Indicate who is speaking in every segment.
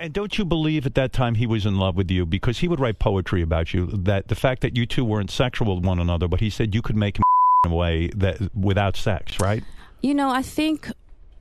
Speaker 1: And don't you believe at that time he was in love with you because he would write poetry about you? That the fact that you two weren't sexual with one another, but he said you could make him in a way that without sex, right?
Speaker 2: You know, I think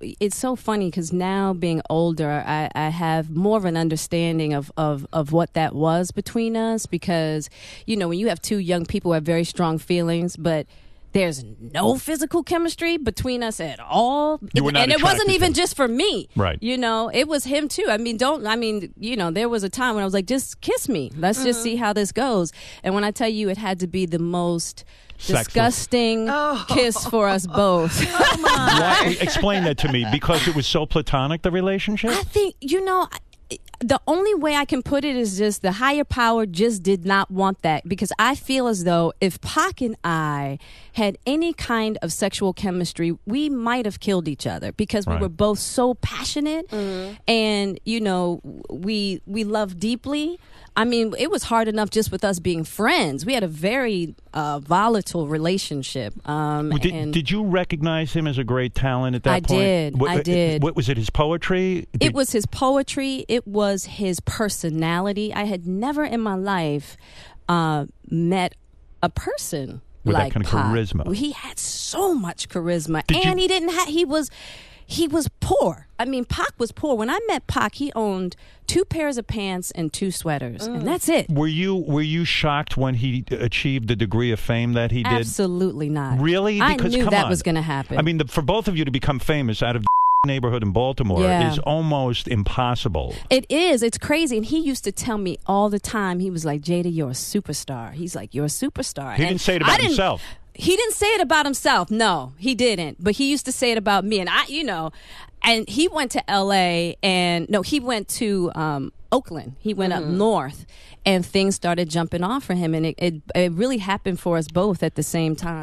Speaker 2: it's so funny because now being older, I, I have more of an understanding of, of, of what that was between us because, you know, when you have two young people who have very strong feelings, but there's no physical chemistry between us at all.
Speaker 1: You were not
Speaker 2: and it wasn't even just for me.
Speaker 1: Right.
Speaker 2: You know, it was him too. I mean, don't, I mean, you know, there was a time when I was like, just kiss me. Let's just uh-huh. see how this goes. And when I tell you it had to be the most
Speaker 1: Sexless.
Speaker 2: disgusting oh. kiss for us both.
Speaker 1: Oh, Why, explain that to me because it was so platonic the relationship.
Speaker 2: I think you know I- the only way I can put it is just the higher power just did not want that because I feel as though if Pac and I had any kind of sexual chemistry, we might have killed each other because we were both so passionate and you know we we love deeply. I mean, it was hard enough just with us being friends. We had a very uh, volatile relationship. Um,
Speaker 1: Did,
Speaker 2: and
Speaker 1: did you recognize him as a great talent at that
Speaker 2: I
Speaker 1: point?
Speaker 2: did.
Speaker 1: What,
Speaker 2: I did.
Speaker 1: What was it? His poetry?
Speaker 2: it was his poetry it was his personality i had never in my life uh, met a person
Speaker 1: With that kind of
Speaker 2: Pac.
Speaker 1: charisma.
Speaker 2: he had so much charisma
Speaker 1: Did you-
Speaker 2: and he didn't have he was he was poor i mean Pac was poor when i met Pac, he owned two pairs of pants and two sweaters and that's it
Speaker 1: Were you were you shocked when he achieved the degree of fame that he did?
Speaker 2: absolutely not
Speaker 1: Really?
Speaker 2: i
Speaker 1: Because
Speaker 2: knew
Speaker 1: come
Speaker 2: that
Speaker 1: on.
Speaker 2: was going to happen
Speaker 1: I mean, the, for both of you to become famous out of neighborhood in Baltimore
Speaker 2: Yeah.
Speaker 1: is almost impossible.
Speaker 2: It is. It's crazy. And he used to tell me all the time. He was like, Jada, you're a superstar. He's like, you're a superstar.
Speaker 1: He
Speaker 2: And
Speaker 1: didn't say it about
Speaker 2: didn't-
Speaker 1: himself.
Speaker 2: He didn't say it about himself. No, he didn't. But he used to say it about me. And I, you know, and he went to L.A. and no, he went to um, Oakland. He went up north, and things started jumping off for him, and it, it it really happened for us both at the same time.